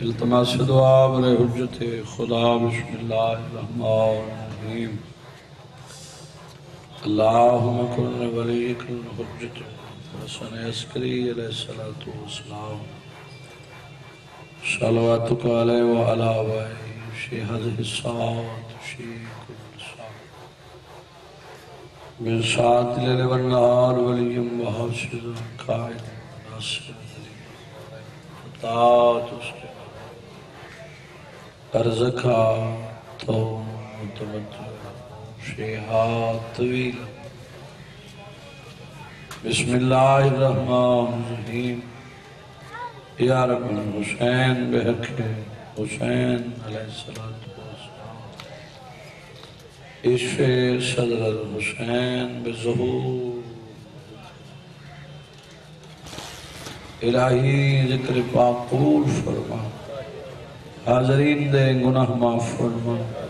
التماس دعا بر حجت خدا بسم اللہ الرحمن الرحیم۔ اللہم کن ولی کن حجت حسن عسکری علیہ السلام صلواتک علیہ وعلا وائی شیحد حسات شیخ السلام من ساعت لیل والنهار ولیم وحافظ قائد ناصر فتات اسکے ارزکا تو متوجہ شیحات طویل بسم اللہ الرحمن الرحیم۔ یا رب حسین بحق حسین علیہ السلام عشق صدر الحسین بظہور۔ الہی ذکر پاک قبول فرما۔ حاضرین دے گناہ معاف فرما۔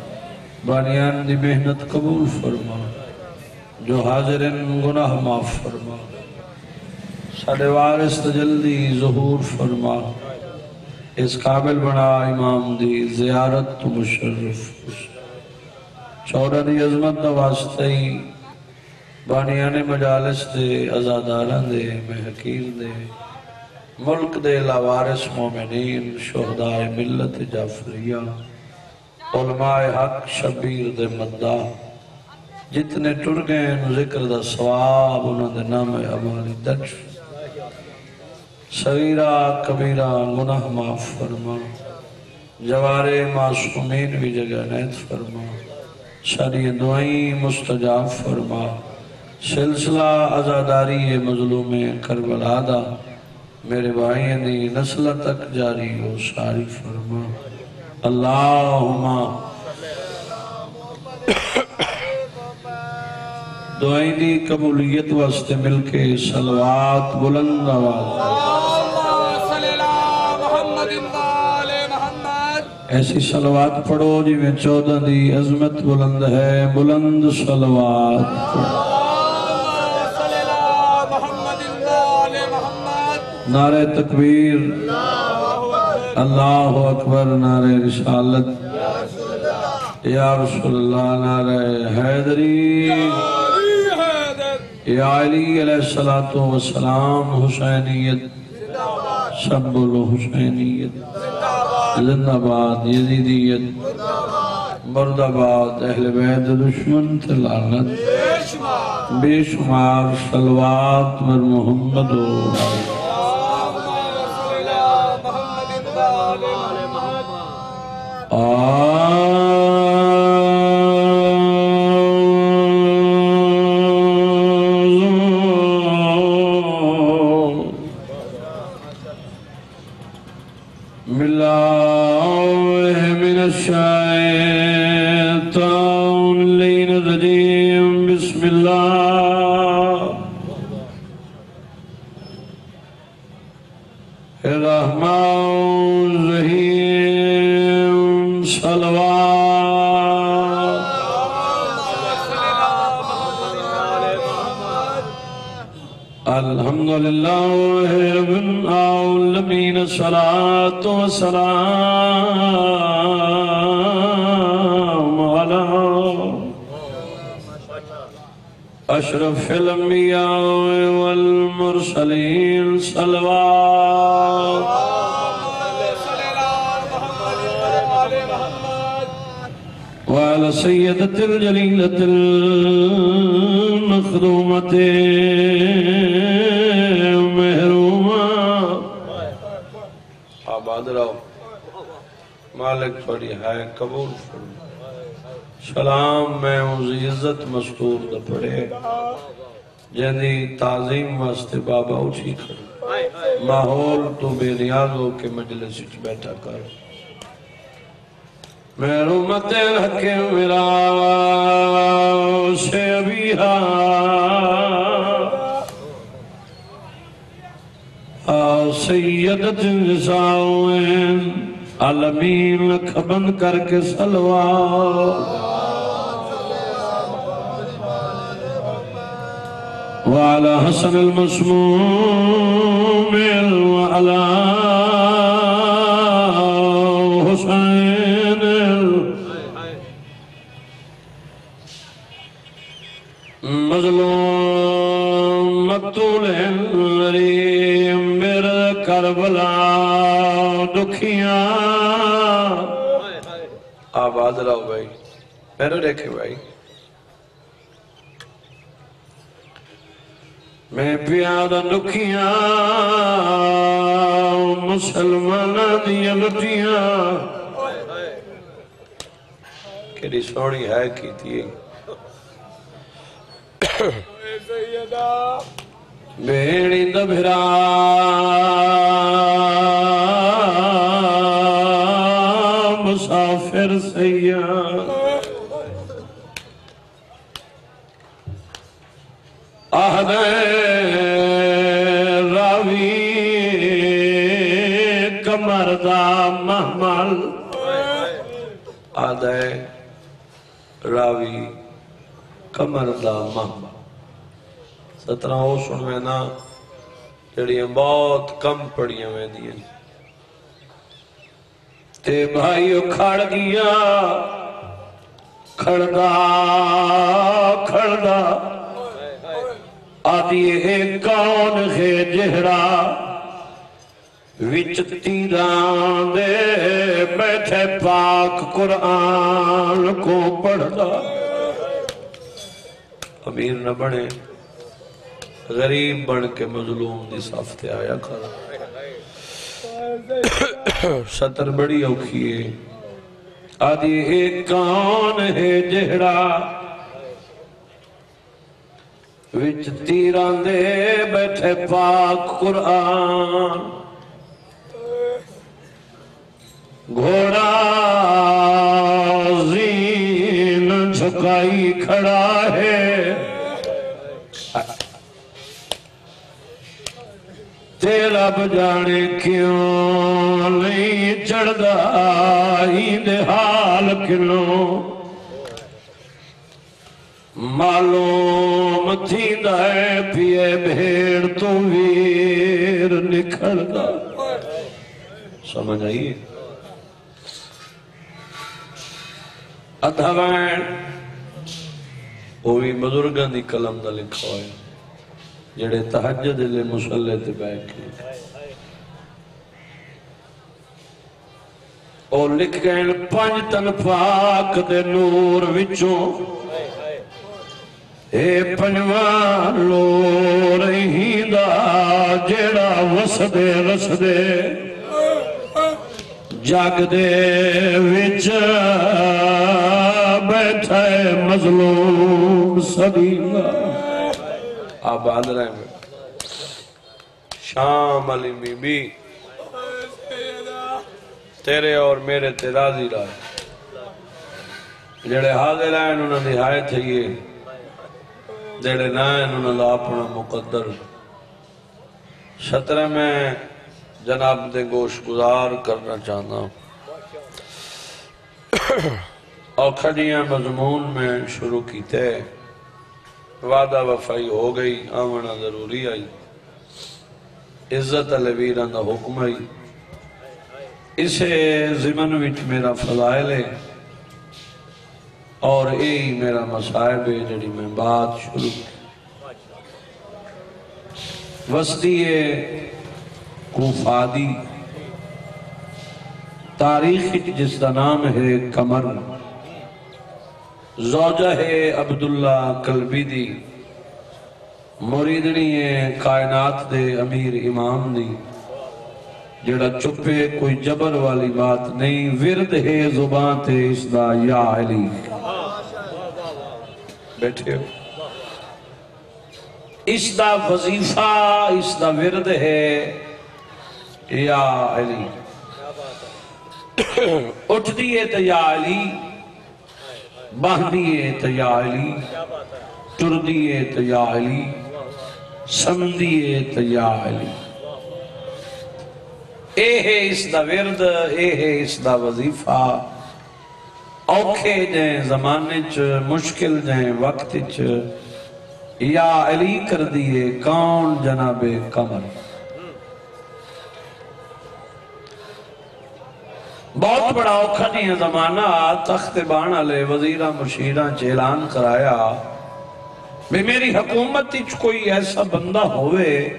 بانیان دی محنت قبول فرما۔ جو حاضرین گناہ معاف فرما۔ ساڑے وارث جلدی ظہور فرما۔ اس قابل بنا امام دی زیارت تو مشرف۔ چوڑا دی عظمت دا واسطہ ہی بانیان مجالس دے ازاداران دے محقیل دے، ملک دے لاوارس مومنین، شہداء ملت جعفریہ۔ علماء حق شبیر دے مدہ جتنے ٹر گئے ان ذکر دا سواب انہوں دے نام عمالی دج صغیرہ کبیرہ گناہ معاف فرما۔ جوارے معصومین بھی جگہ نیت فرما۔ ساری دعائیں مستجاب فرما۔ سلسلہ ازاداری مظلوم کربلا دا۔ میرے بھائیوں دی نسل تک جاری ہو ساری فرما۔ اللہم دعائیں دی قبولیت واسطے مل کے سلوات بلند آواز۔ ایسی سلوات پڑھو جی میں چودہ دی عظمت بلند ہے بلند سلوات نعرہ تکبیر۔ اللہ اکبر نعرہ رسالت۔ یا رسول اللہ، نعرہ حیدری۔ یا علی علیہ السلام حسینیت۔ سب الحسینیت زندہ باد یزیدیت۔ برد آباد اہل بیت دشمن تلانت بے شمار سلوات مر محمد و Ah. الأنبياء والمرسلين صلوات. وعلى سيدة الجليلة المخدومة محرومة. آباد رہو مالک پڑی قبول فرما سلام، میں اوزی عزت مستور دا پڑے جنی یعنی تعظیم واسطے بابا اچھی کر ماحول تو بے نیاز ہو کے مجلس اچھ بیٹھا کر۔ میں محرومت الحق میرا سے ابھی ہاں سیدت نساؤں عالمین لکھ بند کر کے سلوات وعلى حسن المسموم وعلى حسين مظلوم مقتول الریم میرے کربلا دکھیاں۔ آباد رہو بھائی میرے دیکھے بھائی۔ میں پیادہ دکھیاں مسلمان دیا لٹیاں۔ کیڑی سوڑی ہے کی تھی؟ بیڑی دبھرا۔ مسافر سیاں۔ آہدے آہدے راوی کمردہ محمل سترہ ہو سن نا، جڑیاں بہت کم پڑیاں میں دیا تے بھائیو کھڑ گیا، کھڑدا کھڑدا۔ آدھی ہے کون ہے جہرا؟ وچ تیران دے بیٹھے پاک قرآن کو پڑھدا امیر نہ بڑھے غریب بن کے مظلوم دی صفتے آیا کھڑا۔ ستر بڑی اوکھیے آدھی ایک کون ہے جہڑا وچ تیران دے بیٹھے پاک قرآن۔ گھوڑا زین جھکائی کھڑا ہے۔ تیرا بجانے کیوں نہیں چڑھدا؟ ہی دے حال کلوں معلوم تھی دائے پیے بھیڑ تو ویر نکھڑ دا سمجھ آئیے ادھوین وہ بھی بزرگاں دی کلم دا لکھا ہوئے جڑے تحجد لے مسلح تے بیٹھ کے اور لکھ گئے پانچ تن پاک دے نور وچوں اے پنجوان لو رہی دا جڑا وسدے رسدے جاگ دے وچ بیٹھا ہے مظلوم صدیقہ آباد رہے میں شام علی بی بی تیرے اور میرے تیرازی رائے۔ جڑے حاضر ہیں انہوں نے دہائے تھے یہ۔ جڑے نائیں انہوں نے اپنا مقدر۔ شطرہ میں جناب دے گوش گزار کرنا چاہتا ہوں۔ اور مضمون میں شروع کی تھے وعدہ وفائی ہو گئی آمنا ضروری آئی عزت الویران دا حکم آئی اسے زمن وچ میرا فضائل ہے اور یہی میرا مسائب ہے جڑی میں بات شروع وسطی کوفادی تاریخ جس کا نام ہے کمر زوجہ ہے عبداللہ قلبی دی مریدنی ہے کائنات دے امیر امام دی، جڑا چپے کوئی جبر والی بات نہیں، ورد ہے زبان تے اس دا یا علی۔ بیٹھے ہو۔ اس دا وظیفہ، اس دا ورد ہے یا علی۔ اٹھ دیئے تو یا علی۔ باہ دیئے تو یا علی ٹر دیئے تو یا علی سم دیئے تو یا علی۔ اے ہے اس دا ورد، اے ہے اس دا وظیفہ۔ اوکھے جائیں زمانے چ، مشکل جائیں وقت چ۔ یا علی کر دیئے، کون جناب کمر بہت بڑا اوکھا نہیں ہے زمانہ، تخت بانا لے وزیرہ مشیرہ چیلان کرایا۔ بھی میری حکومت اچ کوئی ایسا بندہ ہوئے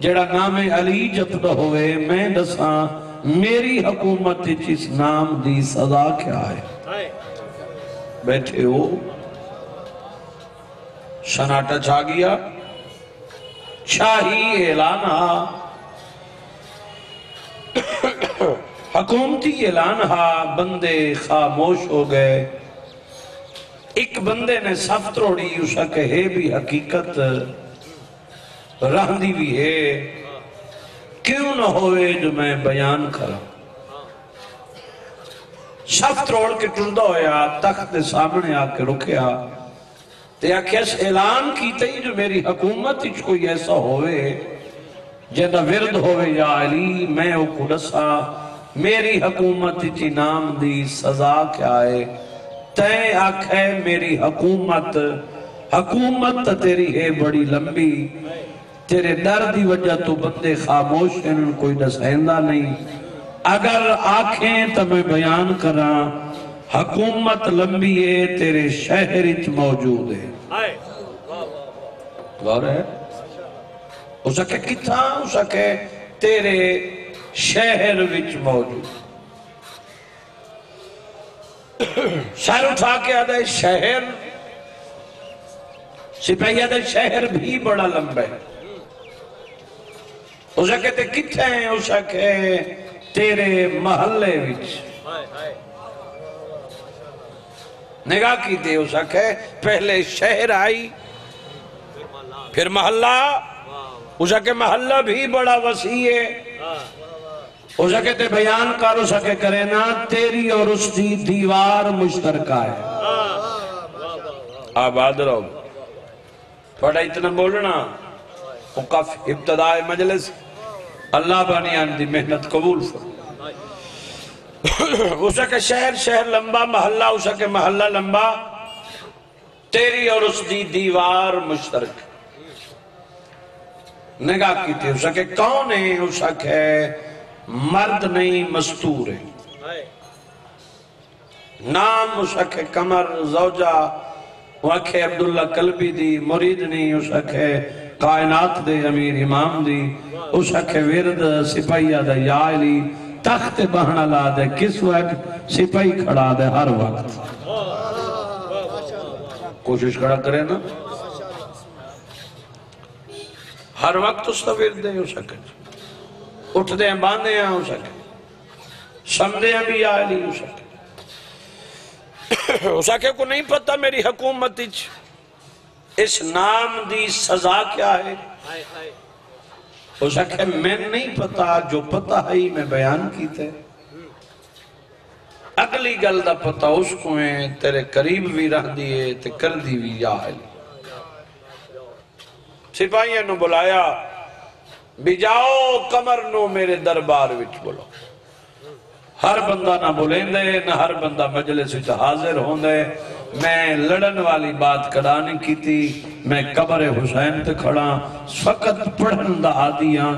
جڑا نام علی جپتا ہوئے میں دساں، میری حکومت اچ اس نام دی صدا کیا ہے؟ بیٹھے ہو۔ سناٹا چھا گیا۔ شاہی اعلانہ۔ حکومتی اعلانہ بندے خاموش ہو گئے۔ ایک بندے نے صف تروڑی اسا کہے بھی حقیقت رہندی بھی ہے۔ کیوں نہ ہوئے جو میں بیان کرا صف تروڑ کے ٹردہ ہویا، تخت سامنے آ کے رکھیا۔ تے آکھیس اعلان کیتے ہی جو میری حکومت اچ کوئی ایسا ہوئے جیدہ ورد ہوئے، یا علی، میں او کدسا میری حکومت اچ نام دی سزا کیا ہے؟ تے آکھے میری حکومت حکومت تیری ہے بڑی لمبی، تیرے ڈر دی وجہ تو بندے خاموش ہیں ان کوئی دسائندہ نہیں۔ اگر آنکھیں تو میں بیان کراں، حکومت لمبی ہے، تیرے شہر اچ موجود ہے۔ غور ہے اسا کہ کتھاں اسا کہ تیرے شہر وچ موجود۔ سر اٹھا کے آدھا ہے شہر۔ سپہی آدھا شہر بھی بڑا لمبا ہے۔ اسا کہتے کتھے ہیں؟ اسا کہ تیرے محلے وچ۔ نگاہ کی دے اسا کہ پہلے شہر آئی پھر محلہ۔ اسا کہ محلہ بھی بڑا وسیع ہے۔ اسا کہتے بیان کر اسا کہ کرے نا، تیری اور اس دی دیوار مشترکہ ہے۔ آباد رہو بڑا اتنا بولنا۔ وقف، ابتداء مجلس۔ اللہ بانیان دی محنت قبول فرما۔ اسا کہ شہر شہر لمبا، محلہ اسا کہ محلہ لمبا۔ تیری اور اس دی دیوار مشترک۔ نگاہ کی تھی اسا کہ کون ہے؟ اسا کہ مرد نہیں مستور ہے۔ نام کہ کمر زوجہ وکھے عبداللہ قلبی دی مرید نہیں اسا کہ کائنات دے امیر امام دی۔ اسا کہ ورد سپاہیہ دے یا علی تخت بہنا لا دے کس وقت؟ سپاہی کھڑا دے ہر وقت۔ کوشش کھڑا کرے نا۔ ہر وقت اس کا ورد ہے اسا کہ اٹھ دے ہیں باندھے ہیں اسا کہ سمدے ہیں بھی یا علی اسا کہ اسا کہ کو نہیں پتا میری حکومت اچھ اس نام دی سزا کیا ہے؟ اسا کہ میں نہیں پتا جو پتا ہے میں بیان کی تھے اگلی گل دا پتا اس کو ہیں تیرے قریب بھی رہ دیئے تے کر دی بھی یا علی۔ سپاہیوں نے بلایا۔ بھی جاؤ کمر نو میرے دربار وچ بولو۔ ہر بندہ نہ بولیں دے نہ ہر بندہ مجلس وچ حاضر ہوں دے میں لڑن والی بات کڑانے کی تھی میں قبر حسین تے کھڑا۔ فقط پڑھن دا آدیاں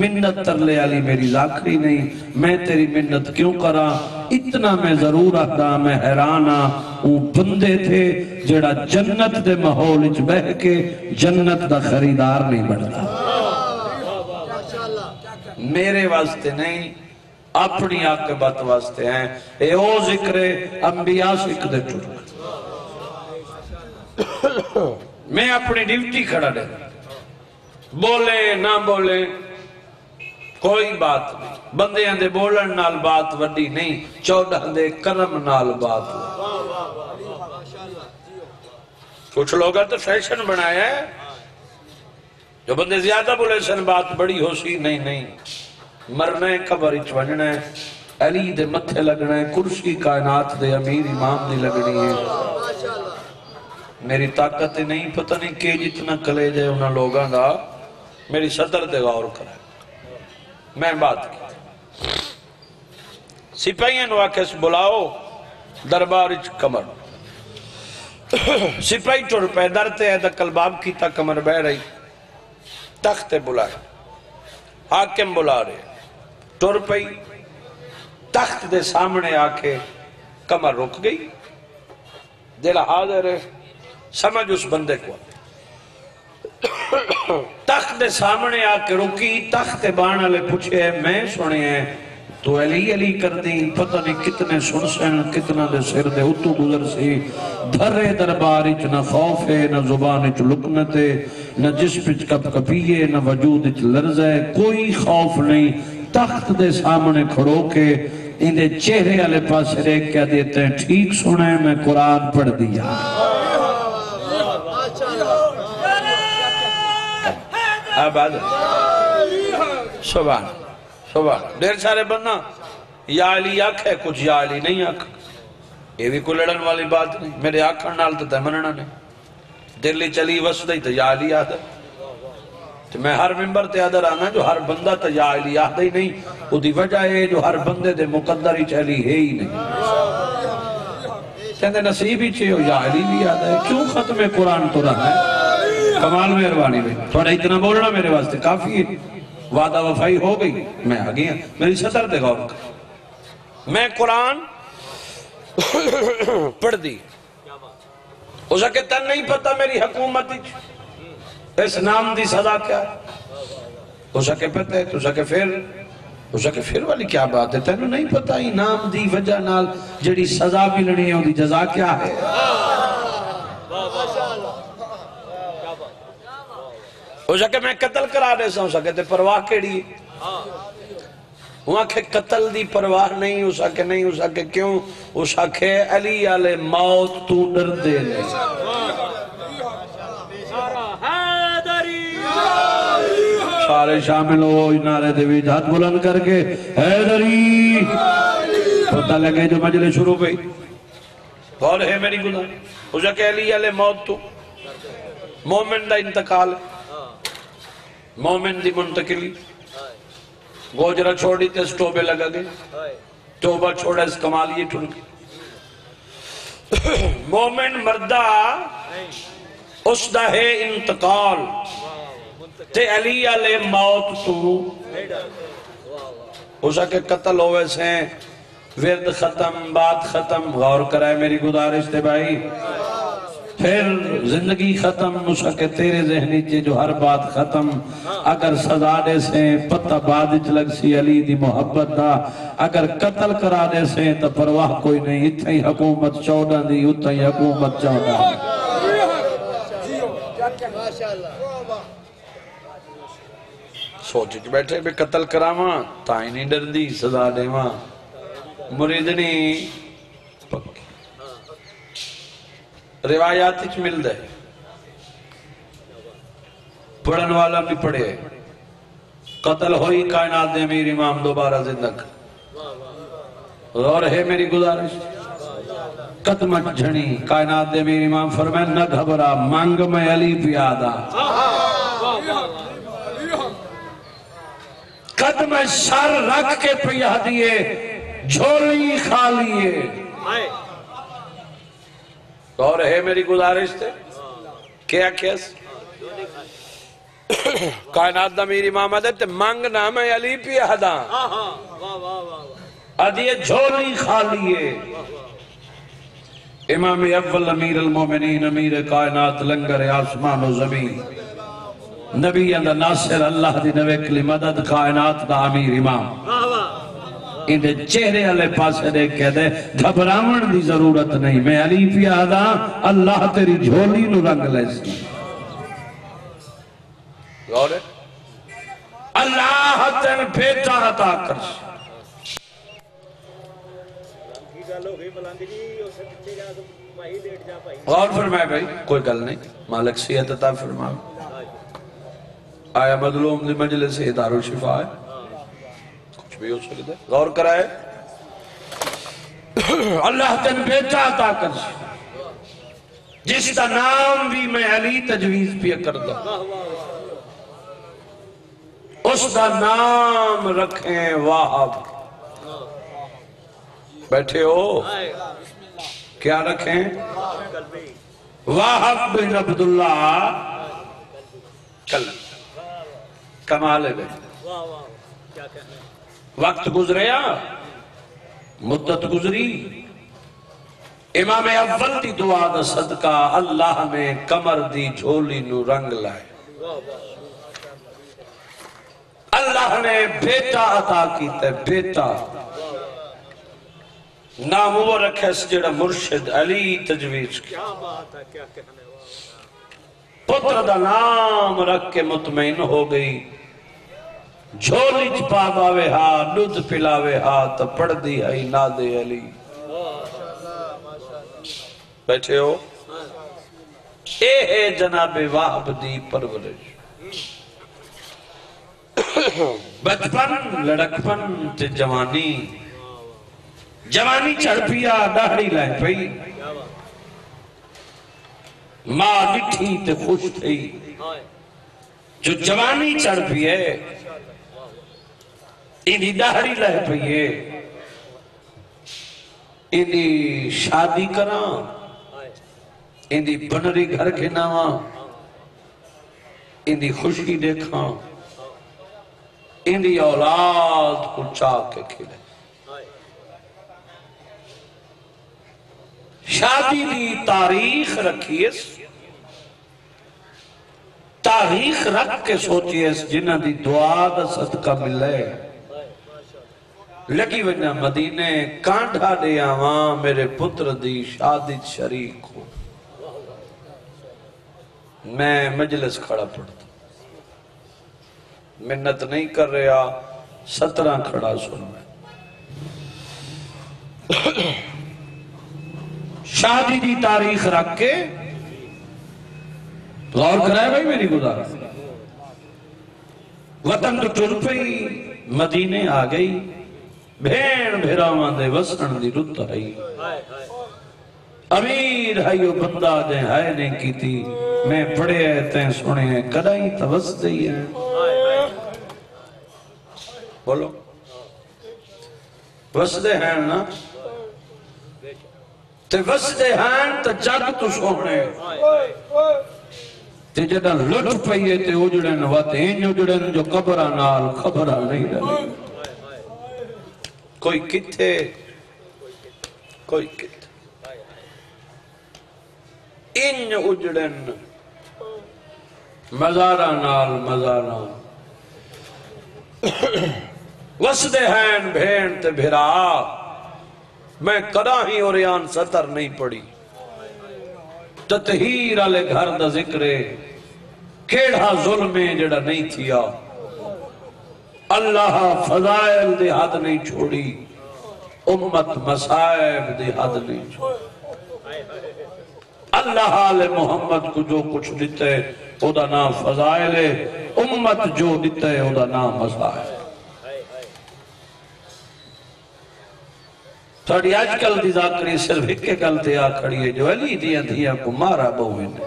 منت ترلے علی میری لاکری نہیں۔ میں تیری منت کیوں کرا اتنا میں ضرور آتا میں حیرانا ہاں۔ وہ بندے تھے جڑا جنت دے محول اچ بہ کے جنت دا خریدار نہیں بڑھتا میرے واسطے نہیں، اپنی آقبت واسطے ہیں۔ اے او ذکر انبیاء سکھ دے ٹھوٹ میں اپنی ڈیوٹی کھڑا دے۔ بولے، نہ بولے، کوئی بات نہیں۔ بندے اندے بولن نال بات وڈی نہیں، چودہ اندے کرم نال بات۔ کچھ لوگا تو فیشن بنایا ہے۔ جو بندے زیادہ بولے سن، بات بڑی ہو سی نہیں نہیں۔ مرنا ہے، قبر اچ ونجنا ہے۔ علی دے متھے لگنا ہے، کرسی کائنات دے امیر امام دی لگنی ہے۔ میری طاقت نہیں، پتہ نہیں کہ جتنا کلے جائے انہاں لوگاں دا۔ میری صدر دے غور کرے۔ میں بات کی۔ سپاہیاں نو بلاؤ دربار اچ کمر۔ سپاہی ٹر پہ درتے ہے دا کلباب کی تا کمر بہ رہی۔ تخت بلائے حاکم بلا رہے، ٹر پئی، تخت دے سامنے آکے کمر رک گئی، دل حاضر ہے، سمجھ اس بندے کو۔ تخت دے سامنے آکے رکی، تخت بانا لے پوچھے، میں سنے ہیں، تو علی علی کر دی پتہ نہیں کتنے سن سن، کتنا دے سر دے اتو گزر سی، دھرے درباری نہ خوف ہے، نہ زبان چ لکنتے نہ جسم چ کپ کپیے، نہ وجود چ لرزے کوئی خوف نہیں۔ تخت دے سامنے کھڑو کے ان دے چہرے والے پاس ریک کیا دیتے ہیں ٹھیک سنے میں قرآن پڑھ دیا اب آدھا سبحان سبحان۔ دیر سارے بننا یا علی آکھ ہے کچھ یا علی نہیں آکھ یہ بھی کوئی لڑن والی بات نہیں۔ میرے آکھن نال تو تیمننا نہیں۔ دلی چلی وسدئی تو یا علی آدھا۔ تو میں ہر ممبر تے آدھر آنا جو ہر بندہ تو یا علی آدھا ہی نہیں۔ وہ دی وجہ ہے جو ہر بندے دے مقدر ہی چلی ہے ہی نہیں۔ کہندے نصیب ہی چھے ہو یا علی بھی آدھا ہے۔ کیوں ختم قرآن تو رہا ہے؟ کمال مہربانی بھائی۔ تھوڑا اتنا بولنا میرے واسطے کافی ہے۔ وعدہ وفائی ہو گئی۔ میں آ گیا ہاں۔ میری سطر دے غور میں قرآن پڑھ دی۔ ہو سکے تن نہیں پتا میری حکومت اس نام دی سزا کیا؟ ہے ہو سکے پتہ ہے تو سکے پھر ہو سکے پھر والی کیا بات ہے؟ تینوں نہیں پتا ہی نام دی وجہ نال جڑی سزا ملنی ہے دی جزا کیا ہے؟ ہو سکے میں قتل کرا دے سا ہو سکے تے پرواہ کیڑی؟ ہے وہاں کہ قتل دی پرواہ نہیں ہو سکے نہیں ہو سکے کیوں؟ ہو سکے علی آلے موت تو ڈر دے لے سارے شامل ہو نعرے دے بھی ہاتھ بلند کر کے۔ حیدری پتہ لگے جو مجلے شروع پہ اور ہے میری گناہ ہو سکے علی آلے موت تو۔ مومن دا انتقال مومن دی منتقلی۔ گوجرہ چھوڑی تے ٹوبے لگا گئے۔ توبہ چھوڑا اس کمالی ٹھن گئی۔ مومن مردہ اس دا ہے انتقال۔ تے علی علیہ موت تو۔ ہو سکے قتل ہوئے سے ورد ختم بات ختم۔ غور کرائے میری گزارش تے بھائی۔ پھر زندگی ختم ہو تیرے ذہنی چے جو ہر بات ختم۔ اگر سزا دے سے، پتہ بادج لگ سی علی دی محبت دا۔ اگر قتل کرا دے سے، تو پرواہ کوئی نہیں۔ اتھا ہی حکومت چودہ دی اتھا ہی حکومت چودہ دی۔ سوچ بیٹھے بھی قتل کراواں تائیں نہیں ڈر دی سزا دے ماں مریدنی پکی روایات اچھ مل دے۔ پڑھن والا بھی پڑھے۔ قتل ہوئی کائنات دے امیر امام دوبارہ زندگ۔ غور ہے میری گزارش۔ قدمت جھنی۔ کائنات دے امیر امام فرمائے، نہ گھبرا۔ مانگ میں علی پیادا قدم سر رکھ کے پیا دیے جھولی کھا لیے اور ہے میری گزارش تھے کیا کیس کائنات دا میری امام عدد مانگ نام علی پی حدا ادیے جھولی کھا لیے امام اول امیر المومنین امیر کائنات لنگر آسمان و زمین نبی اندر ناصر اللہ دی نوکلی مدد کائنات دا امیر امام اندھے چہرے علی پاسے دیکھ کے دے گھبراون دی ضرورت نہیں۔ میں علی پی آدھا اللہ تیری جھولی نو رنگ لے سی۔ اللہ تین پیٹا عطا کر سی۔ غور فرمائے بھائی کوئی گل نہیں۔ مالک سیحت عطا فرمائے۔ آیا مظلوم دی مجلس سے دار و شفا ہے۔ بھی ہو سکتا ہے۔ غور کرائے۔ اللہ تن بیٹا عطا کر۔ جس کا نام بھی میں علی تجویز پیا کر اس کا نام رکھیں واہب۔ بیٹھے ہو۔ کیا رکھیں؟ واہب بن عبداللہ۔ کل کمال ہے۔ وقت گزریا، مدت گزری۔ امام اول دی دعا دا صدقہ اللہ نے کمر دی جھولی نو رنگ لائے۔ اللہ نے بیٹا عطا کیتا ہے، بیٹا۔ نام وہ رکھے جڑا مرشد علی تجویز کیا پتر دا نام رکھ کے مطمئن ہو گئی۔ جھولی چپا باوے ہاں دودھ پلاوے ہاں تو پڑھ دی ہے ناد علی۔ بیٹھے ہو؟ اے ہے جناب واہب دی پرورش۔ بچپن لڑکپن تے جوانی۔ جوانی چڑھ پیا ڈاڑی لائے پئی۔ ماں لٹھی تے خوش تھی۔ جو جوانی چڑھ پیے انہی ڈاڑی لائے پئیے۔ انہی شادی کران انہی بنری گھر کے ناواں انہی خوشی دیکھاں۔ انہی اولاد کو چاہ کے کھلے شادی دی تاریخ رکھیے تاریخ رکھ کے سوچیے جنہ دی دعا دا صدقہ ملے۔ لگی وجہ مدینے، کانڈھا دے آواں میرے پتر دی شادی شریک ہو۔ میں مجلس کھڑا پڑتا منت نہیں کر رہا، سترہ کھڑا سن میں۔ شادی دی تاریخ رکھ کے غور کرائے بھائی میری گزار وطن تو ٹر پئی، مدینے آ گئی۔ بھین بھیراوان دے وسن دی رت آئی امیر ہائیو بندہ دے ہائے نے کی تھی میں پڑھے ہیں تین سنے ہیں کدائی توس دئی ہیں بولو وسدے ہیں نا تے وسدے ہیں تے جگ تو سونے تے جدہ لٹ پئیے تے اجڑن واتیں اجڑن جو قبرہ نال خبرہ نہیں رہی کوئی کتھے کوئی کتھے ان اجڑن مزارہ نال مزارہ وسدے ہیں بھین تے بھرا میں کدا ہی اوریان سطر نہیں پڑی تطہیر آلے گھر دا ذکرے کیڑا ظلمیں جڑا نہیں تھیا اللہ فضائل دے حد نہیں چھوڑی، امت مسائب دے حد نہیں چھوڑی۔ اللہ آل محمد کو جو کچھ دیتے او دا نام فضائل ہے۔ امت جو دیتے او دا نام مسائل تھوڑی آج کل دی ذاکری صرف ایک کل تے آ کھڑی ہے، جو علی دیا دیا کو مارا بہوے نے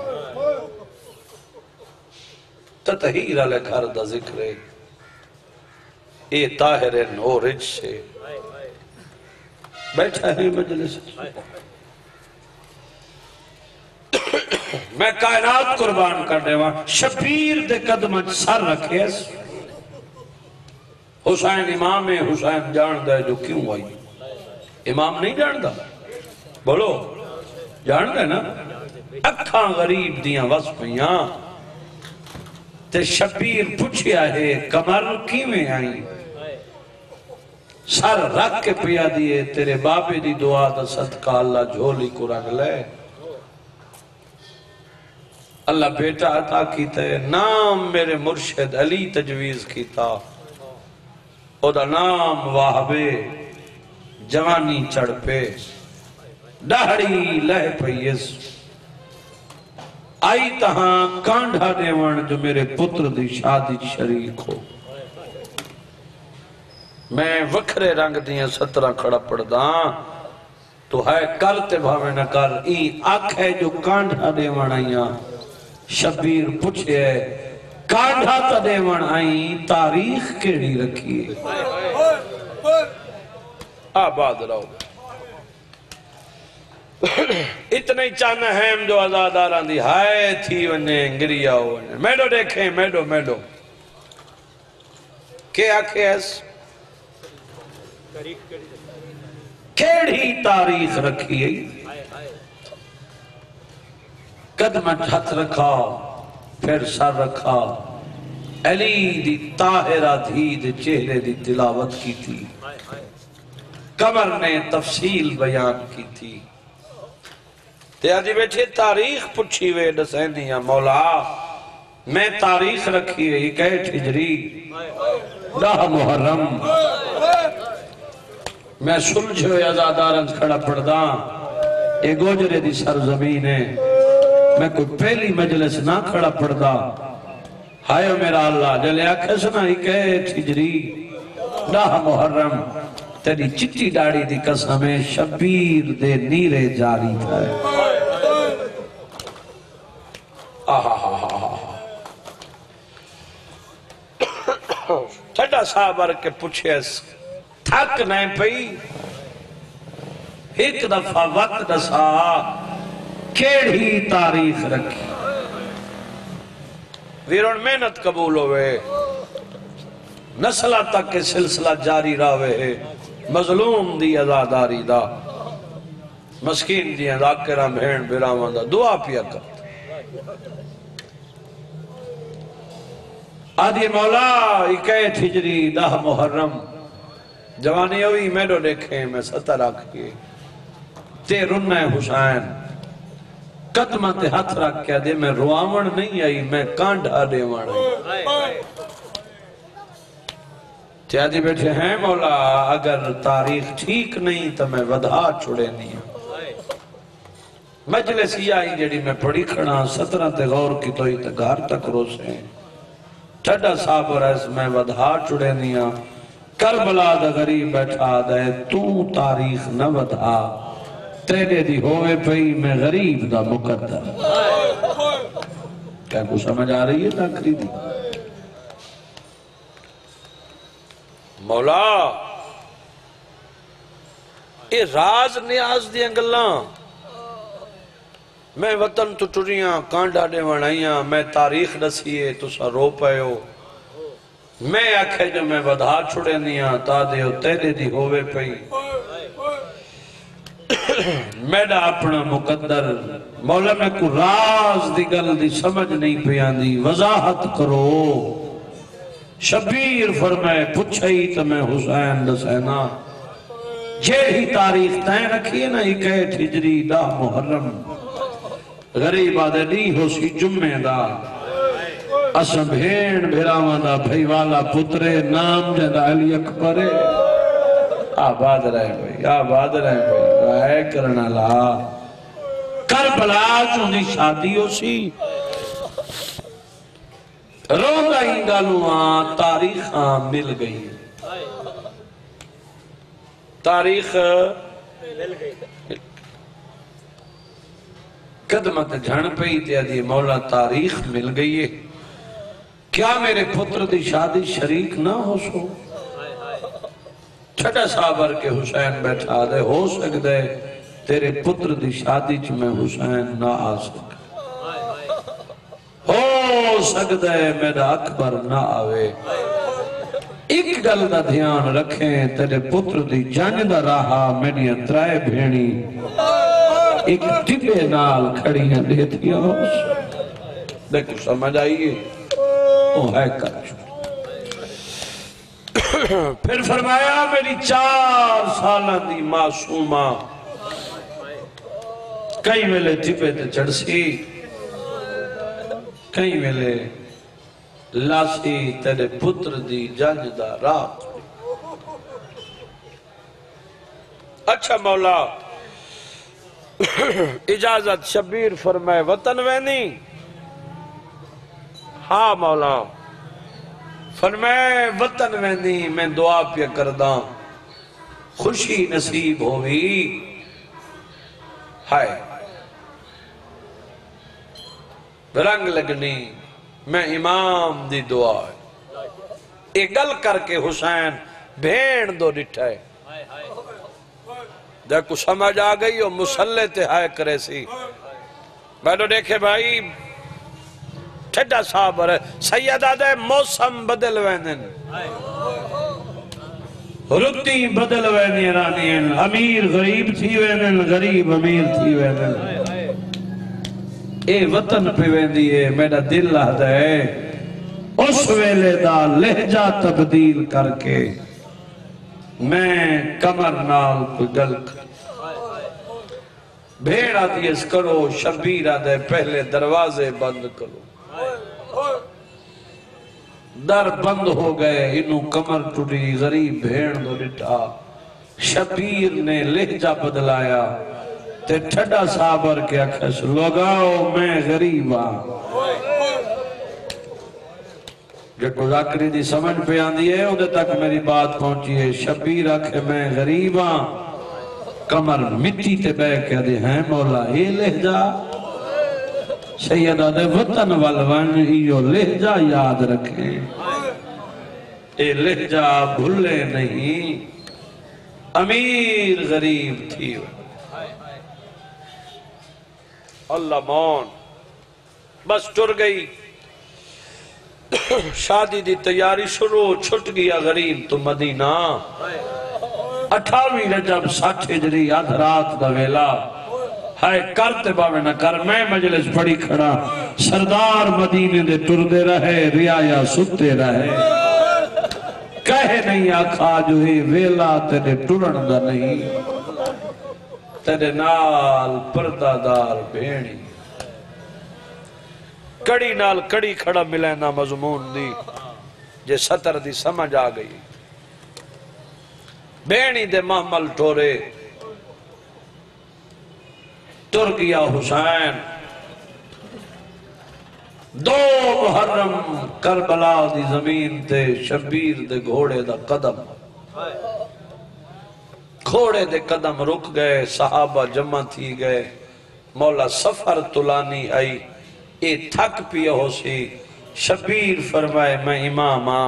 تطہیر علی گھر دا ذکر ہے۔ اے طاہر نو رج سے۔ بیٹھا ہے مجلس۔ میں کائنات قربان کر دے وہاں شبیر دے قدمت سر رکھے حسین امام ہے، حسین جان دے جو کیوں آئی؟ امام نہیں جاندہ بولو۔ جاندہ ہے نا؟ اکھاں غریب دیاں وصفیاں تے شبیر پوچھیا ہے، کمر کیویں آئی سر رکھ کے پیا دیئے، تیرے باپے دی دعا دا صدقہ اللہ جھولی کو رکھ لے۔ اللہ بیٹا عطا کیتا ہے، نام میرے مرشد علی تجویز کیتا۔ او دا نام واہبے جوانی چڑھ پہ ڈاڑی لہ پیس آئی تہاں کانڈھا دیوان جو میرے پتر دی شادی شریک ہو۔ میں وکھرے رنگ دیاں سترہ کھڑا پڑ داں۔ تو ہے کرتے بھاوے نہ کر ای آنکھ ہے جو کانڈھا دیوان آئیاں۔ شبیر پوچھے کانڈھا تا دیوان آئیں، تاریخ کیڑی رکھیے آباد رہو۔ اتنے چانا ہم جو ازاداران دی ہائے تھی ونے گریا ہونے میڈو دیکھیں، میڈو میڈو۔ کہ آکھے ایس کیڑی تاریخ رکھی ہے؟ قدمت ہاتھ رکھا، پھر سر رکھا۔ علی دی طاہرہ دھی دے چہرے دی تلاوت کی تھی کمر نے تفصیل بیان کی تھی تے آجی بیٹھے تاریخ پچھی وے دسینیا مولا، میں تاریخ رکھی ہے، یہ کہے ٹھجری۔ دہ محرم۔ میں سلجھو ازادارن کھڑا پڑدا اے گوجرے دی سرزمین ہے۔ میں کوئی پہلی مجلس نہ کھڑا پڑدا ہائے میرا اللہ، جلے آکھے سنا ہی کہے ٹھجری دہ محرم، تیری چٹی ڈاڑی دی قسمیں شبیر دے نیرے جاری تھا آہا چھٹا صاحبر کے پوچھے اس تھک نہیں پئی۔ ایک دفعہ وقت دسا کیڑی تاریخ رکھی۔ ویرون، محنت قبول ہوئے۔ نسلہ تک کے سلسلہ جاری راوے مظلوم دی ازاداری دا۔ مسکین دی ذاکرہ بھین بیرامان دا۔ دعا پیا کرتا آدھی مولا اکے تھجری دہ محرم۔ جوانی ہوئی میں دو دیکھیں میں ستر آکھئے تے رنہ حسین۔ قدمت ہاتھ رکھ کیا دے، میں رواون نہیں آئی، میں کانڈا دے آئی۔ تے آدھی بیٹھے ہیں مولا، اگر تاریخ ٹھیک نہیں تو میں ودھا چھوڑے نہیں۔ مجلس یہ آئی جڑی میں پڑھی کھڑا سترہ تے غور کی تو ہی تے تک روسے۔ ہیں ٹھڈا صاحب رس میں ودھا چڑے نیا کربلا دا غریب بیٹھا دے، تو تاریخ نہ ودھا تیرے دی ہوئے پئی، میں غریب دا مقدر۔ کیا کو سمجھ آ رہی ہے تاکری دی؟ مولا، اے راز نیاز دی انگلاں میں وطن تو ٹریاں، کانڈا دے ونائیاں میں تاریخ دسیے تو سا رو پئے ہو میں آکھے جو میں بدھا چھڑے نیاں تا دے ہو تیرے دی ہوئے پئی۔ میڈا اپنا مقدر مولا میں کو راز دی گل دی سمجھ نہیں پیان دی وضاحت کرو۔ شبیر فرمائے پچھئی تو میں حسین دسینا جے ہی تاریخ تین رکھیے نا ہی کہے ٹھجری دا محرم۔ غریب آدھے نہیں ہو سی جمعہ دا۔ اسم بھین بھیراوان دا بھائی والا پترے، نام جدہ علی اکبرے آباد رہے بھائی، آباد رہے بھائی۔ رائے کرنا لا کربلا چوندی شادی ہو سی۔ روندہ ہی گالوان تاریخاں مل گئی۔ تاریخ مل گئی قدمت جھن پئی تے دی مولا تاریخ مل گئی ہے۔ کیا میرے پتر دی شادی شریک نہ ہو سو؟ چھٹا صابر کے حسین بیٹھا دے، ہو سکتے تیرے پتر دی شادی چ میں حسین نہ آ سکتا ہو سکتا ہے میرا اکبر نہ آوے۔ ایک گل دا دھیان رکھیں، تیرے پتر دی جنگ دا رہا میری اترائے بھینی۔ ایک ٹپے نال کھڑیاں دیتی ہو دیکھو، سمجھ آئیے۔ وہ ہے۔ کچھ پھر فرمایا، میری چار سالہ دی معصومہ کئی ویلے ٹپے تے چڑھ سی کئی ویلے لاسی، تیرے پتر دی جنج دا رات اچھا مولا، اجازت شبیر فرمائے وطن وینی ہاں مولا۔ فرمائے، وطن وینی میں دعا پیا کردہ خوشی نصیب ہوئی۔ ہائے۔ رنگ لگنی، میں امام دی دعا۔ ہے ایک گل کر کے حسین بھین دو ڈٹھا ہے جب کچھ سمجھ آ گئی، وہ مسلح تے ہائے کرے سی۔ میں تو دیکھے بھائی ٹھڈا صاحب ہے سیدہ دے موسم بدل وینن رتی بدل وینی رانین امیر غریب تھی وینن غریب امیر تھی وینن اے وطن پہ ویندی ہے میرا دل آدھا ہے اس ویلے دا لہجہ تبدیل کر کے میں کمر نال کوئی گل کر۔ بھیڑا دیس کرو، شبیرہ دے پہلے دروازے بند کرو۔ در بند ہو گئے، انہوں کمر ٹوٹی، غریب بھیڑ دو ڈٹا شبیر نے لہجہ بدلایا، تے ٹھڈا صابر کے اکھس لگاؤ میں غریب ہاں۔ آن جٹو ذاکری دی سمجھ پہ آن دیئے ادھے تک میری بات پہنچی ہے۔ شبیر اکھے میں غریب آن کمر مٹی تے بے کے دے ہیں مولا اے لہجہ سیدہ دے وطن والون ایو لہجہ یاد رکھیں۔ اے لہجہ بھلے نہیں۔ امیر غریب تھی۔ اللہ مون۔ بس ٹر گئی۔ شادی دی تیاری شروع، چھٹ گیا غریب تو مدینہ۔ اٹھاوی رجب ساٹھ ہجری، آدھ رات دا ویلا۔ ہائے کرتے باوے نہ کر، میں مجلس پڑی کھڑا، سردار مدینے دے ٹر دے رہے ریایا ستے رہے۔ کہے نہیں آکھا جو ہی ویلا تیرے ٹرن دا نہیں، تیرے نال پردہ دار بھیڑی کڑی نال کڑی کھڑا ملے نا مضمون دی، جے ستر دی سمجھ آ گئی۔ بینی دے محمل ٹورے۔ ٹر گیا حسین۔ دو محرم کربلا دی زمین تے شبیر دے گھوڑے دا قدم۔ گھوڑے دے قدم رک گئے، صحابہ جمع تھی گئے۔ مولا سفر تلانی آئی، اے تھک پیا ہو سی۔ شبیر فرمائے، میں امام آ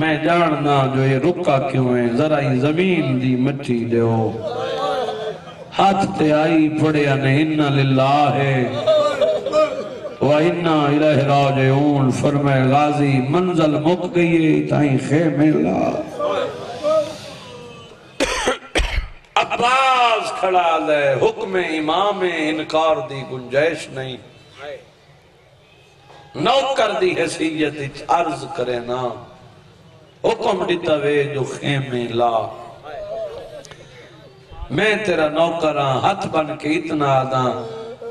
میں جاننا جو یہ رکا کیوں ہے، ذرا ہی زمین دی مٹی دے ہو ہاتھ تے آئی پڑیا نے انہ للہ ہے وَإِنَّا إِلَهِ رَاجِعُونَ فرمائے غازی، منزل مک گئی تائیں خیمے لا عباس کھڑا لے، حکم امام انکار دی گنجائش نہیں۔ نوکر دی حیثیت عرض کرے نا حکم دیتا وے جو خیمے لا میں تیرا نوکر ہاں ہاتھ بن کے اتنا آدھا۔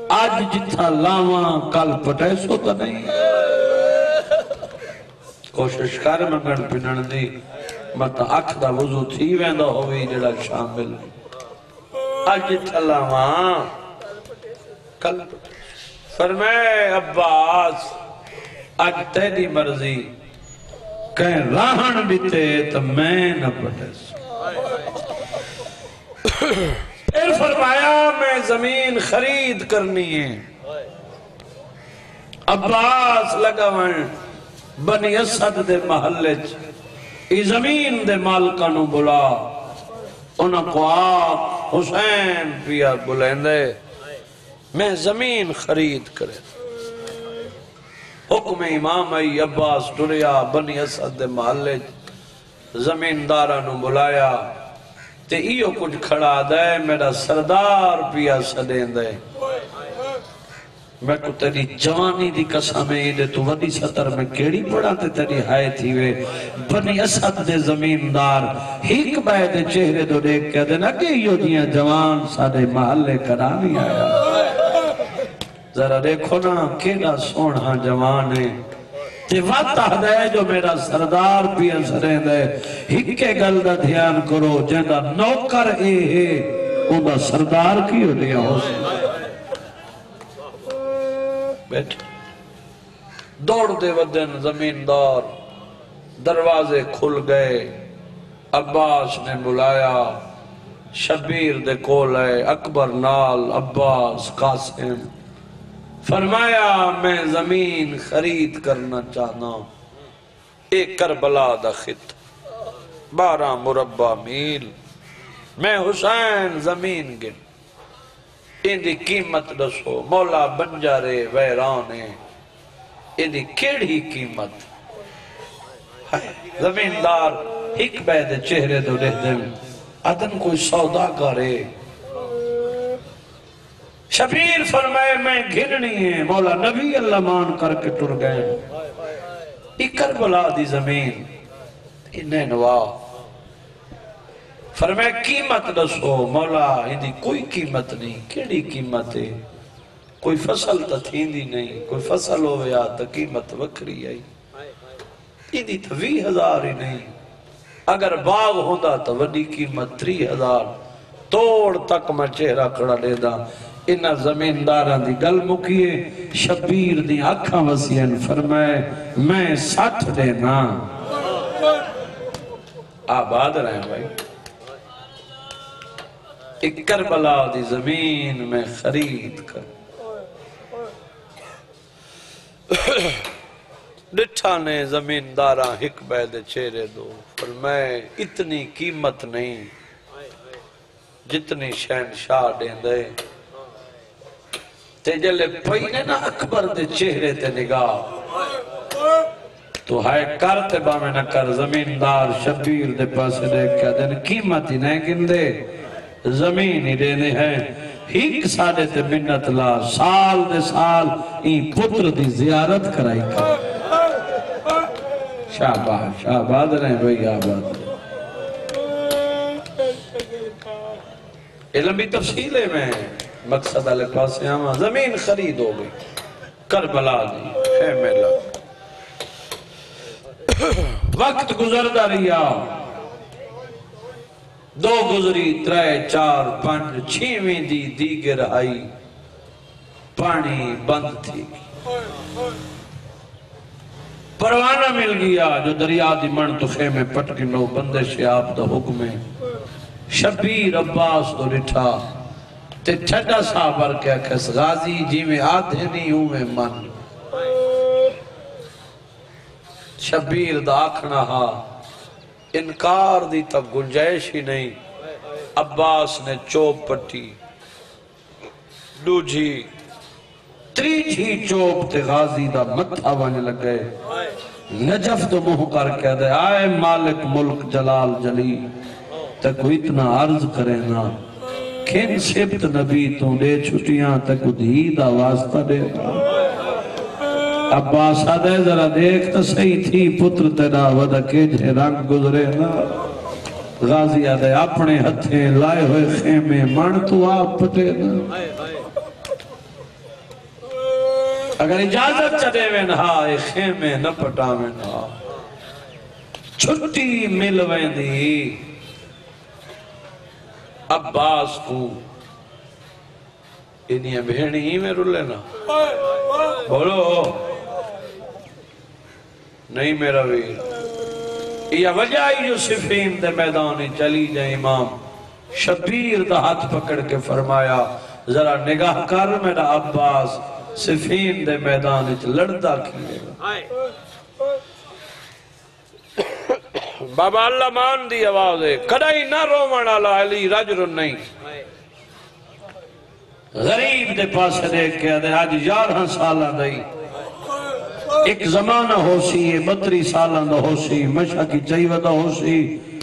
آج جتھا لاواں، کل پٹے سو تا نہیں۔ کوشش کر منگن پنن دی۔ مطا اکھ دا وضو تھی ویندہ ہوئی جڑا شامل۔ آج جتھا لاواں۔ کل فرمائے، عباس، آج تیری مرضی۔ کہیں راہن بیتے تو میں نہ پٹے سو پھر فرمایا، میں زمین خرید کرنی ہے۔ عباس لگا من بنی اسد دے محلے ای زمین دے مالکانو بلا۔ انہاں کو آپ حسین پیا بلندے، میں زمین خرید کرے۔ حکم امام ای عباس ٹریا بنی اسد دے محلے زمیندارانو بلایا۔ تے ایو کچھ کھڑا دے، میرا سردار پیا سدین دے۔ میں کو تیری جوانی دی قسمیں دے تو ودی سطر میں کیڑی پڑا تے تیری ہائے تھی وے۔ بنی اسد دے زمیندار، ہیک بے دے چہرے دو دیکھ کے دے نا کہ ایو دیاں جوان سادے محلے کرانی آیا۔ ذرا دیکھو نا، کیڑا سونا جوان ہے۔ تے وقت آدھے جو میرا سردار پیا سرے دے ہکے گل دا دھیان کرو جہاں نوکر اے ہے، ان دا سردار کی ہو لیا ہو۔ سی بیٹھ دوڑ دے ودن زمیندار، دروازے کھل گئے۔ عباس نے بلایا، شبیر دے کول ہے اکبر نال عباس قاسم۔ فرمایا، میں زمین خرید کرنا چاہنا ایک کربلا دا خط۔ بارہ مربع میل۔ میں حسین زمین گن۔ ان دی قیمت دسو۔ مولا بنجارے ویرانے ان دی کیڑی قیمت۔ زمیندار ایک بید چہرے دو لے دن ادن کوئی سودا کرے شبیر فرمائے، میں گھرنی ہے مولا نبی اللہ مان کر کے ٹر گئے۔ ایک کربلا دی زمین، انہیں نواہ فرمائے، قیمت دسو۔ مولا ہندی کوئی قیمت نہیں۔ کیڑی قیمت ہے؟ کوئی فصل تا تھیندی نہیں۔ کوئی فصل ہو یا تا قیمت وکری آئی۔ ہندی تا وی ہزار ہی نہیں۔ اگر باغ ہوندہ تا وڈی قیمت تری ہزار۔ توڑ تک میں چہرہ کڑا لے دا انہ زمینداران دی گل مکیے، شبیر دی آکھاں وسیعن فرمائے، میں ساتھ دینا۔ آباد رہے بھائی۔ ایک کربلا دی زمین میں خرید کر۔ ڈٹھا نے زمینداراں ہک بید چہرے دو۔ پر میں اتنی قیمت نہیں، جتنی شہنشاہ دیں دے۔ تے جلے پہینے نا اکبر دے چہرے تے نگاہ۔ تو ہائے کرتے با میں نہ کر، زمیندار شبیر دے پاسے دیکھ کیا دین قیمت ہی نہیں گن دے زمین ہی دینے ہیں۔ ہیک ساڑے تے منت لا، سال دے سال این پتر دی زیارت کرائی۔ کر شاہباد شاہباد رہے بھئی آباد۔ علم بھی تفصیلے میں۔ ہیں مقصد علی پاسے آماں زمین خرید ہو گئی کربلا دی۔ خیمے لگ وقت گزردہ رہیا۔ دو گزری ترے چار پانچ چھیویں دی دیگر آئی۔ پانی بند تھی۔ پروانہ مل گیا جو دریا دی من تو خیمے پٹکی نو بندش آپ دا حکم ہے۔ شبیر عباس تو لٹھا تے چھڑا صابر کیا کس غازی جی میں آدھے نہیں ہوں، میں من۔ شبیر دا آکھنا ہا، انکار دی تب گنجائش ہی نہیں۔ عباس نے چوپ پٹی۔ دوجھی تریجھی چوپ تے غازی دا متھا بانے لگ گئے نجف تو مہ کر کے دے، آئے مالک ملک جلال جلی تک وہ اتنا عرض کرے نا۔ کھن سبت نبی تو لے چھٹیاں تک دھی دا واسطہ دے۔ عباس آدھے ذرا دیکھ تو صحیح تھی، پتر تیرا ودا کیجھے رنگ گزرے نا۔ غازی آدھے اپنے ہتھیں لائے ہوئے خیمے من تو آپ پٹے نا۔ اگر اجازت چلے وین ہا اے خیمے نہ پٹا وین ہا چھٹی مل وین دی۔ عباس کو انہیں بھیڑی ہی میں رولے نا۔ بولو۔ نہیں میرا ویر۔ یہ وجہ ہی جو صفین دے میدانی چلی جائے امام۔ شبیر دا ہاتھ پکڑ کے فرمایا، ذرا نگاہ کر میرا عباس، صفین دے میدانی چ لڑتا کیے۔ بابا اللہ مان دی آواز ہے۔ کڑائی نہ رو مڑا علی رجر نہیں۔ غریب دے پاس دیکھ کے دے آج یارہ سالہ دئی ایک زمانہ ہو سی، یہ بطری سالہ دا ہو سی، مشہ کی چاہیے دا ہو سی،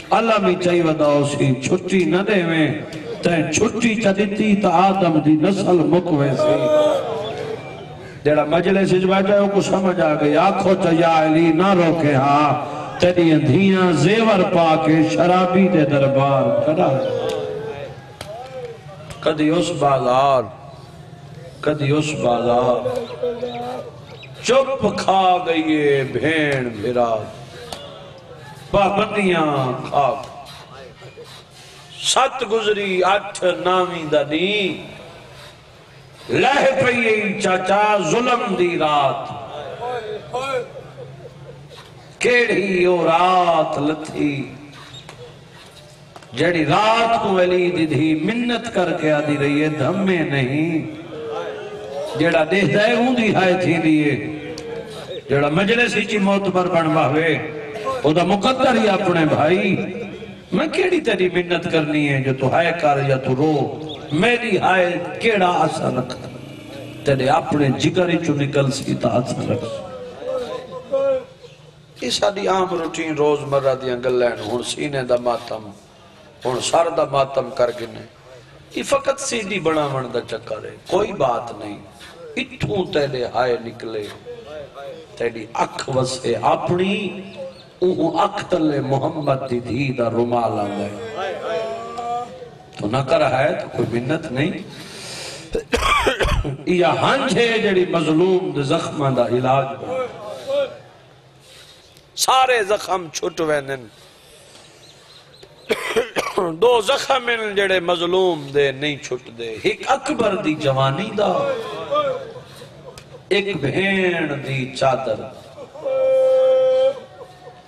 اللہ بھی چاہیے دا ہو سی۔ چھٹی نہ دے میں تین چھٹی چا دیتی تا آدم دی نسل مکوے سی۔ جیڑا مجلس جو بیٹھا ہے کو سمجھ آ گئی، آنکھوں چا یا علی نہ روکے ہاں۔ تیری اندھیاں زیور پا کے شرابی دے دربار کھڑا کدی اس بازار، کدی اس بازار۔ چپ کھا گئیے بھین بھرا پابندیاں کھا۔ ست گزری اٹھ نامی دنی لہ پئی چاچا ظلم دی رات۔ کیڑی او رات لتھی۔ جڑی رات کو علی دی دھی منت کر کے آدھی رہی ہے، دھمے نہیں۔ جیڑا دیکھتا ہے، اون دی ہائے تھی دیئے جیڑا مجلس ہی چی موتبر بن باہوے او دا مقدر ہی اپنے بھائی۔ میں کیڑی تیری منت کرنی ہے جو تو ہائے کر یا تو رو۔ میری ہائے کیڑا اثر رکھ۔ تیرے اپنے جگر چو نکل سی تا اثر رکھ۔ یہ ساری عام روٹین روز مرہ دیا گلین ہون سینے دا ماتم ہون سار دا ماتم کر گنے۔ یہ فقط سیدھی بڑا من دا چکر ہے، کوئی بات نہیں۔ اتھوں تیرے ہائے نکلے، تیری اکھ وسے اپنی اوہ اکھ تلے محمد دی دھی دا رمال آگئے تو نہ کر ہے تو کوئی منت نہیں۔ یہ ہنج ہے جڑی مظلوم دے زخمہ دا علاج۔ بنا سارے زخم چھٹ وینن۔ دو زخم ان جڑے مظلوم دے نہیں چھٹ دے۔ ایک اکبر دی جوانی دا، ایک بھین دی چادر۔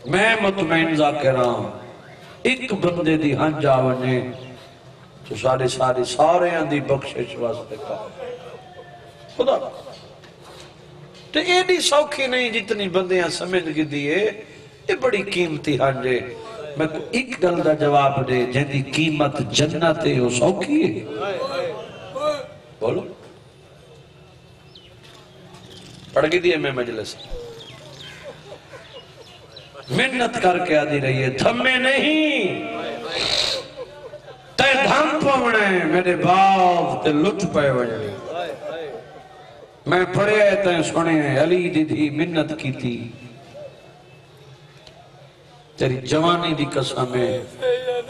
میں مطمئن ذاکران ہاں، ایک بندے دی ہنج آونے۔ تو سارے سارے سارے دی بخشش واسطے کا خدا۔ تو یہ نہیں سوکھی نہیں جتنی بندیاں سمجھ گی دیئے یہ بڑی قیمتی ہنجے میں کو ایک گل دا جواب دے، جن قیمت جنت ہے، وہ سوکھی ہے۔ بولو۔ پڑھ گئی دیئے میں مجلس۔ منت کر کے آدھی رہی ہے۔ تھمے نہیں۔ تے دھم پونے میرے باغ تے لٹ پے وجنے میں پڑھے تے سنے علی دی تھی منت کی تھی تیری جوانی دی قسمیں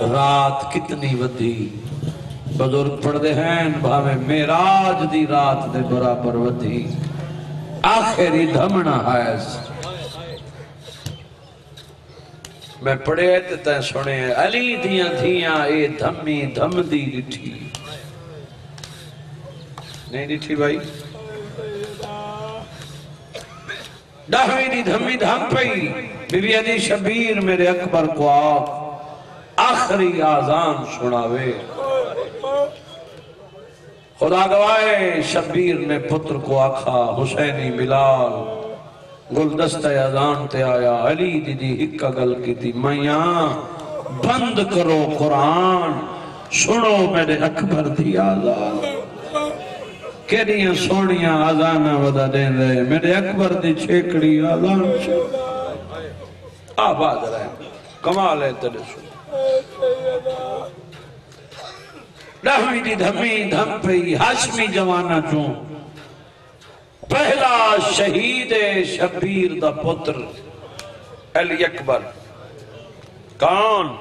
رات کتنی ودھی بزرگ پڑھ دے ہیں بھاوے میراج دی رات دے برابر ودھی آخری دھمنا حیث میں پڑھے تے تے سنے علی دیاں دھیاں، اے دھمی دھم دی ڈٹھی نہیں ڈٹھی بھائی؟ ڈہوی دی دھمی دھم پئی بی بی علی شبیر میرے اکبر کو آپ آخری آزان سناوے۔ خدا گوائے، شبیر نے پتر کو آکھا، حسینی بلال گلدست ازان تے آیا، علی دی دی ہکا گل کی تھی میاں بند کرو قرآن، سنو میرے اکبر دی آزان کیڑیاں سونیاں آزانہ ودا دین دے میرے اکبر دی چھیکڑی آزان چھو آباد رہے کمال ہے تلے سن ڈہوی دی دھمی دھم پئی ہاشمی جوانہ چون پہلا شہید شبیر دا پتر علی اکبر کون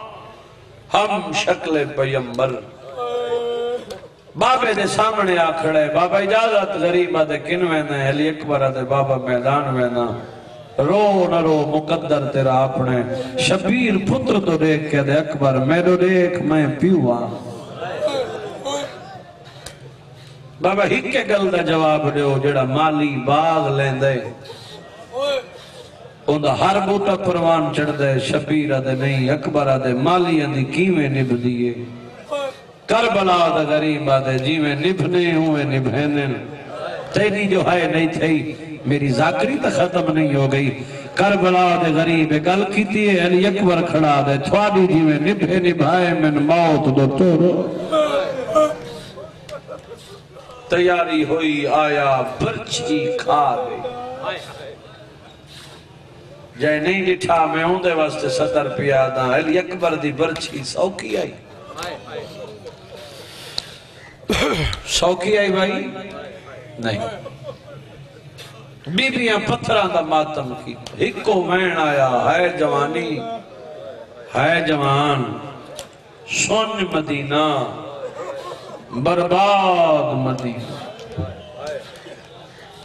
ہم شکل پیمبر بابے دے سامنے آکھڑے بابا اجازت غریبہ دے کن وینا علی اکبر دے بابا میدان وینا رو نہ رو مقدر تیرا اپنے شبیر پتر تو دیکھ کے دے اکبر میں میرو دیکھ میں پیوا بابا ہی کے گل دا جواب دیو جڑا مالی باغ لین دے اندھا ہر بوٹا پروان چڑھ دے شبیر دے نہیں اکبر دے مالی اندھی کیویں نب دیئے کربلا دا غریب دے جیویں نبھنے ہوئے نبھینے تیری جو ہے نہیں تھی میری ذاکری تا ختم نہیں ہو گئی۔ کربلا دے غریب گل کیتی ہے یعنی علی اکبر کھڑا دے، تھوڑی جیویں نبھے نبھائے من موت دو تو تیاری ہوئی، آیا برچی کھا گئی جائے نہیں ڈٹھا میں ہوں دے واسطے ستر پیادا علی اکبر دی برچی سوکی آئی۔ سوکی آئی بھائی نہیں بیبیاں پتھران دا ماتم کی ہکو وین آیا ہے جوانی ہے جوان سن مدینہ برباد مدینہ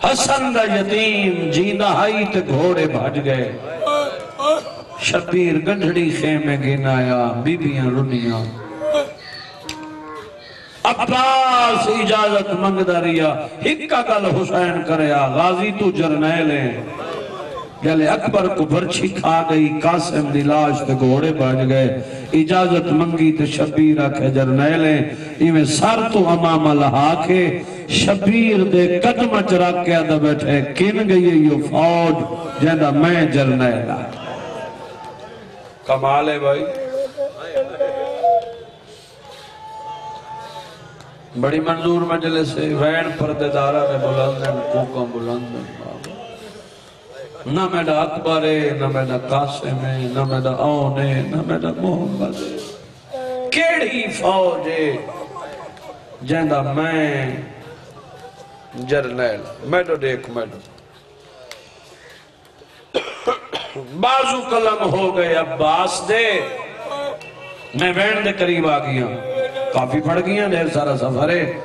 حسن دا یتیم جیندہ ہائی تے گھوڑے بھاج گئے شبیر گنڈھڑی خیمے گنایا بیبیاں رنیاں عباس اجازت منگ دریا ہکا گل حسین کریا غازی تو جرنیلیں جلے اکبر کو برچی کھا گئی، قاسم دی لاش تے گھوڑے بج گئے۔ اجازت منگی تے شبیر آکھے جرنیلیں ایویں سر تو امام لہا کے شبیر دے قدم چرا کے آدھا بیٹھے۔ کن گئی یہ فوج؟ جیدہ میں جرنیلہ ہاں۔ کمال ہے بھائی۔ بڑی منظور مجلس سے وین پردیدارہ نے بلندن کوکم بلندن نہ میڈا اکبر ہے، نہ میڈا قاسم ہے، نہ میڈا اون ہے، نہ میڈا محمد ہے۔ کیڑی فوج ہے؟ جہندہ میں، جرنیل میں میڈو دیکھ میں میڈو بازو کلم ہو گئے عباس دے۔ میں وین دے قریب آ گیا۔ کافی پڑ گیا ڈھیر سارا سفر ہے۔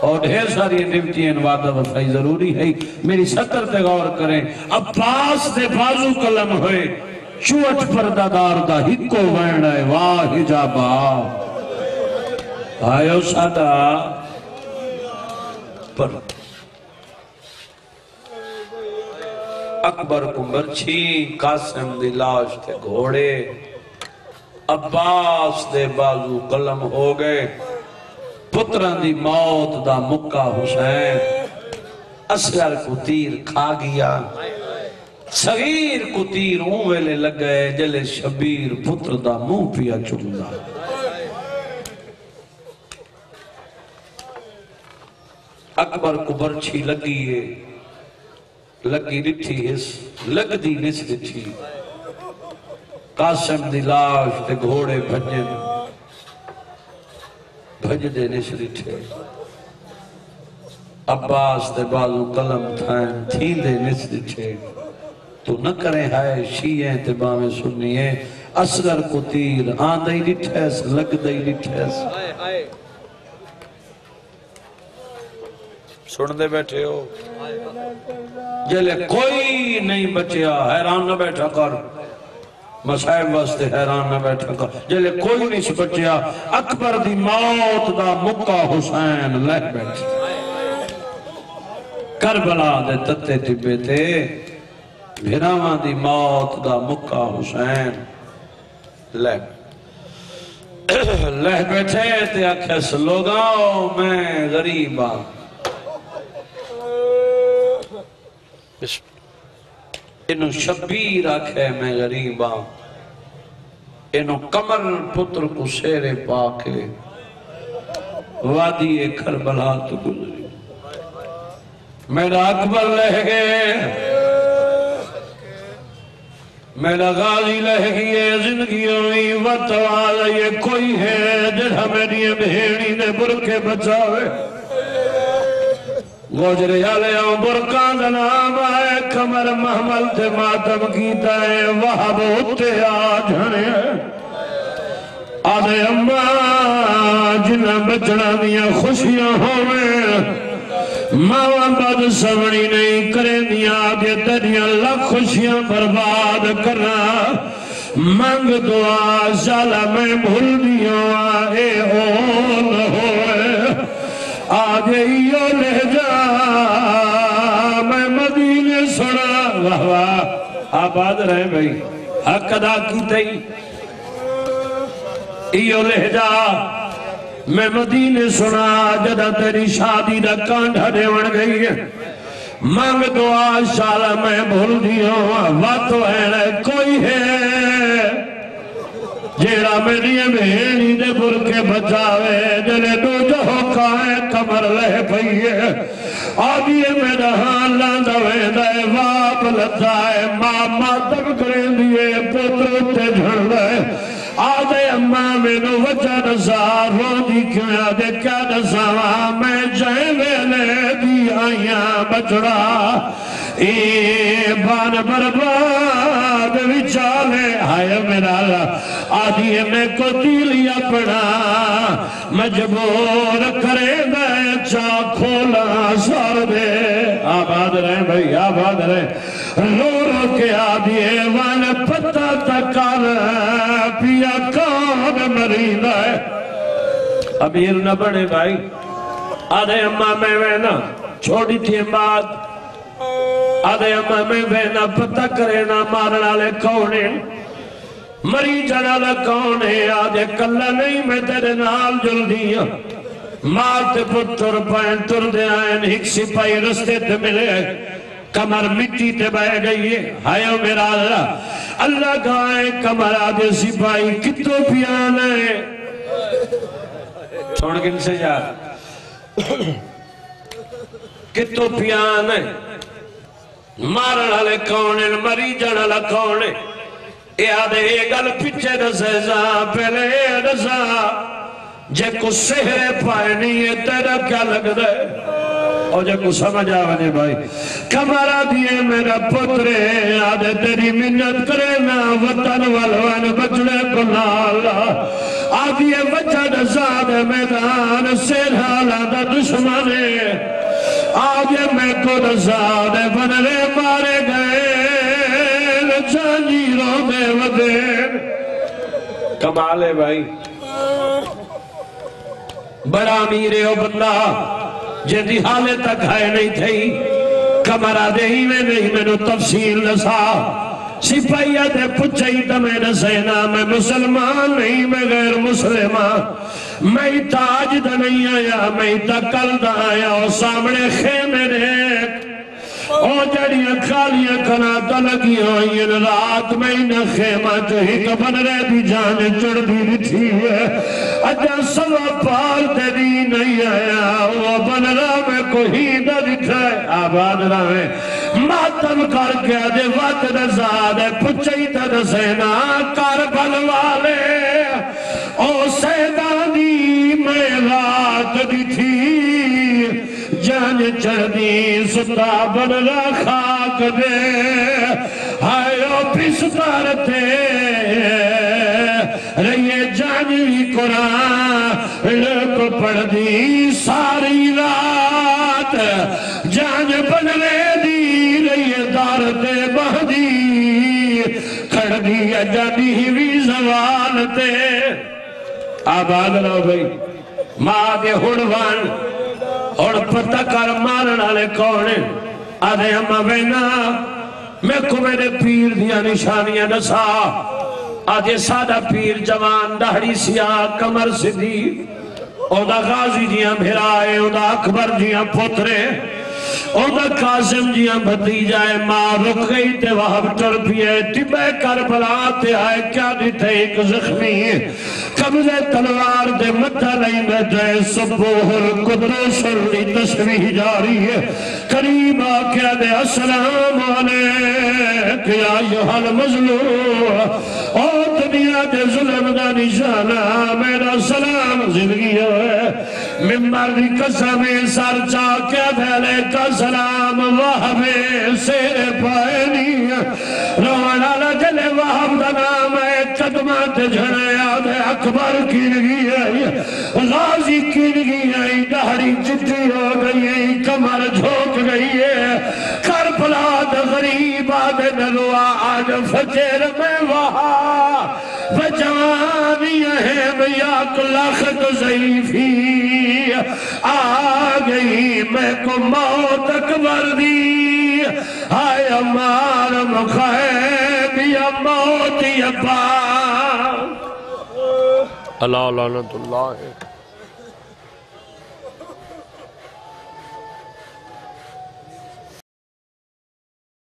اور ڈھیر ساری ڈیوٹی وعدہ وفائی ضروری ہے۔ میری سطر تے غور کریں۔ عباس دے بازو کلم ہوئے۔ چوٹ پردہ دار دا ہکو وین ہے۔ واہ حجابا آئیو سادہ پر اکبر کو مرچھی قاسم دی لاش تے گھوڑے۔ عباس دے بازو قلم ہو گئے۔ پتران دی موت دا مکہ حسین۔ اسگر کو تیر کھا گیا۔ صغیر کو تیر ہوں ویلے لگ گئے جلے شبیر پتر دا منہ پیا چکتا اکبر کو برچھی لگی ہے۔ لگی ڈٹھی اس لگ دی نس ڈٹھی قاسم دی لاش تے گھوڑے بھجن بھج دے نس ڈٹھے عباس دے بازو قلم تھائن تھی دے نس ڈٹھے تو نہ کرے ہائے شیئے تے باویں سنیے اصغر کو تیر آن دے ڈٹھیس لگ دے ڈٹھیس سن دے بیٹھے ہو۔ جلے کوئی نہیں بچیا حیران نہ بیٹھا کر۔ مسائب واسطے حیران نہ بیٹھا کر جلے کوئی نہیں سے بچیا اکبر دی موت دا مکہ حسین لہ بیٹھ کربلا دے تتے تبے تے بھراوان دی موت دا مکہ حسین لہ لہ بیٹھے تے اکھس لوگاؤ میں غریب ہاں۔ آن انہوں شبیر آکھے میں غریب آن انہوں کمر پتر کو سیرے پاکے، وادی کربلا تو گزری۔ میرا اکبر لہ گئے میرا غازی لہ گئے زندگی ہوئی وطوال یہ کوئی ہے جڑا میری بہیڑی نے برکے بچاوے۔ گوجر یالے آؤں برکان دا نام آئے کمر محمل تے ماتم کیتا ہے وہاں ہوتے آجھنے آدھے اممہ جنہ بچڑا دیا خوشیاں ہوئے ماں بد سمڑی نہیں کرے دیا آدھے تیریاں لکھ خوشیاں برباد کرنا۔ منگ دعا سالا میں بھول دیا اے اول ہوئے آگے یو لے جا۔ میں مدینے سنا واہ واہ، آباد رہے بھئی حق ادا کی تئی۔ ایو لے جا۔ میں مدینے سنا جدہ تیری شادی دا کانڈھا دیوڑ گئی ہے۔ مانگ دعا، شالا میں بھول دیو واتو ہے، کوئی ہے۔ جیڑا میری بہنی دے برکے بچاوے، جلے دو جو کائے کمر لہ پئیے۔ آدھیے میرا ہاں لاندہ ویندہ واپ لطائے ماں ماتم کریں دیئے پتر تے جھڑ دے آدھے اممہ میں نو وجہ نزار رو دی کیوں آدھے کیا نزاوہ میں جائے ویلے دی آئیاں بچڑا۔ اے بان برباد وچالے آئے میرا اللہ۔ آدھی میں کو دیلیا پڑا مجبور کرے دے چا کھولا سار دے آباد رہے بھئی آباد رہے رو رو کے آدھی وان پتہ تکار پیا کان مرید ہے؟ امیر نہ بڑے بھائی۔ آدھے اممہ میں وینا چھوڑی تھی بات آدھے اما میں بہنا پتہ کرے نہ مارنا لے کونے مری جانا لے کونے آدھے کلہ نہیں، میں تیرے نال جل دیا ہاں۔ ماں تے پتر پائیں تر دے آئین ایک سپائی رستے تے ملے۔ کمر مٹی تے بہ گئی ہے۔ ہائیو میرا اللہ اللہ کہائے کمر آدھے سپائی کتو پیانا ہے؟ چھوڑ گن سے جا۔ کتو پیانا ہے؟ مارنا لے کونے مری جانا لے کونے اے آدھے گل پچھے دسے جا پہلے دسا جے کو سہرے پائے نہیں ہے تیرا کیا لگ دے اور جے کو سمجھ آوانے بھائی کمارا دیئے میرا پترے آدھے تیری منت کرے نا وطن والوان بچڑے کو لالا آدھیے بچہ نزاد میدان سیرھالا دا دشمانے آدھے میں کو نزاد بنرے مارے گئے جانجیروں میں ودین کمالے بھائی۔ بڑا میرے او بندہ۔ جیدی حالے تک ہے نہیں تھی کمرہ دے ہی میں نہیں، میں نو تفصیل نسا سپاہیہ دے پچھئی دمیں نسینا میں مسلمان نہیں، میں غیر مسلمان ہاں۔ میں تاج دا نہیں آیا، میں تا کل دا آیا۔ اور سامنے خیمے دیکھ او جڑیاں کھالیاں کناتا لگی ہوئی رات میں انہ خیمہ چہی کبن رہ دی جانے چڑ دی تھی ہے۔ اجا سوا پال تیری نہیں آیا وہ بن رہا میں کوئی نہ دکھائے آباد رہا ہے ماتم کر کے دے وقت نزاد ہے۔ پچھئی تر سینا کربل والے۔ او سیدانی میں رات دی تھی۔ جان چڑھنی ستا بن خاک دے۔ ہائیو پسکارتے رہیے جانوی قرآن لکو پڑھ دی ساری رات۔ جان بنوے دی، رہیے دارتے بہدی۔ کھڑ دی جانی ہوئی زوان تے۔ آباد رہو بھئی ماں دے ہڑوان۔ اور پتہ کر مارن لے کونے آدھے ہم بینا میں کو میرے پیر دیا نشانیاں نسا آدھے سادہ پیر جوان دہڑی سیاہ کمر سدھی او دا غازی جیاں بھرائے او دا اکبر جیاں پترے۔ او دا قاسم جیاں بھتی جائے، ماں رک گئی تے وہاں ٹر پیے تبے کربلا تے آئے، کیا دیتے ایک زخمی؟ قبضے تلوار دے متھا نہیں بیٹھے سبوہر قدرس لی تشریح جاری ہے۔ قریب آکیا دے السلام علیک یا یوحل مظلوم او دنیا دے ظلم دا نشانہ، میرا سلام زندگی ہے۔ ممبر دی قسم سر چاکیا بھیلے کا سلام وحبے سیر پائے نہیں رونا لجلے وحب دا ہے۔ قدمات جھنے یاد اکبر کی نگی ہے۔ غازی کی نگی ہے دہری چٹی ہو گئی ہے، کمر جھوک گئی ہے۔ کربلا دا غریب آدھے نلوا آج فجر میں وہاں بجوانی یا بیا کلخت ضعیفی۔ آ گئی میں کو موت اکبر دی۔ ہائے امار مخیب، یا موت یا پا اللہ لعنت اللہ ہے۔